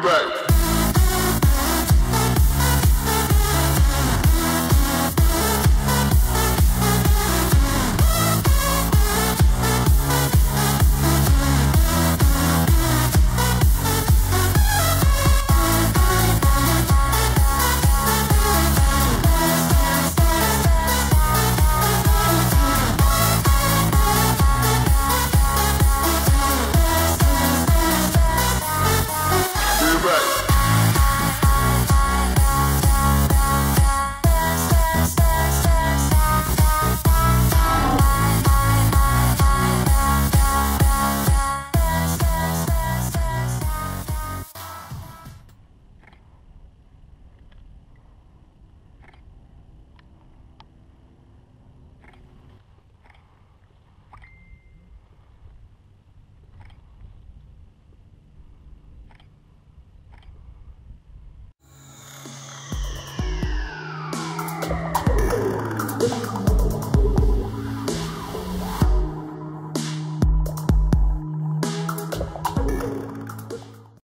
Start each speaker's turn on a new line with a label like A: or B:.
A: back.